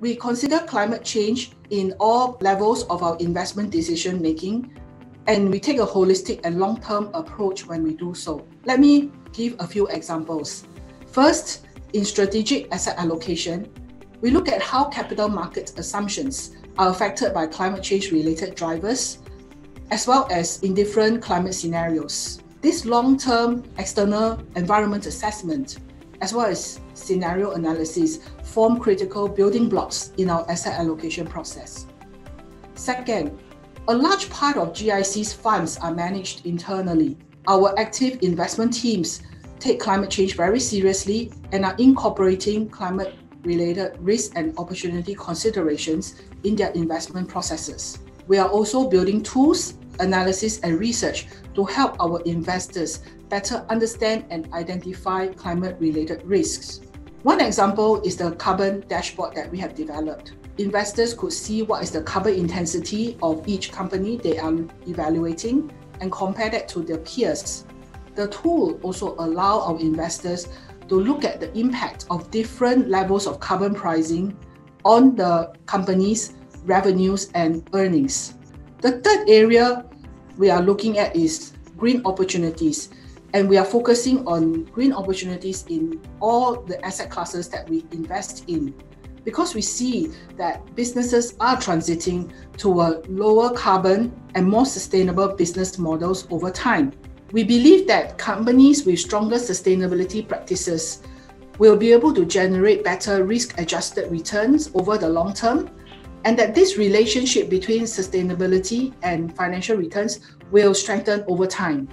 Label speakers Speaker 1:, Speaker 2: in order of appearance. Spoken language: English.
Speaker 1: We consider climate change in all levels of our investment decision making, and we take a holistic and long term approach when we do so. Let me give a few examples. First, in strategic asset allocation, we look at how capital market assumptions are affected by climate change related drivers, as well as in different climate scenarios. This long term external environment assessment, as well as scenario analysis, form critical building blocks in our asset allocation process. Second, a large part of GIC's funds are managed internally. Our active investment teams take climate change very seriously and are incorporating climate related risk and opportunity considerations in their investment processes. We are also building tools, analysis, and research to help our investors better understand and identify climate related risks. One example is the carbon dashboard that we have developed. Investors could see what is the carbon intensity of each company they are evaluating and compare that to their peers. The tool also allow our investors to look at the impact of different levels of carbon pricing on the company's revenues and earnings. The third area we are looking at is green opportunities. And we are focusing on green opportunities in all the asset classes that we invest in because we see that businesses are transiting to a lower carbon and more sustainable business models over time. We believe that companies with stronger sustainability practices will be able to generate better risk adjusted returns over the long term, and that this relationship between sustainability and financial returns will strengthen over time.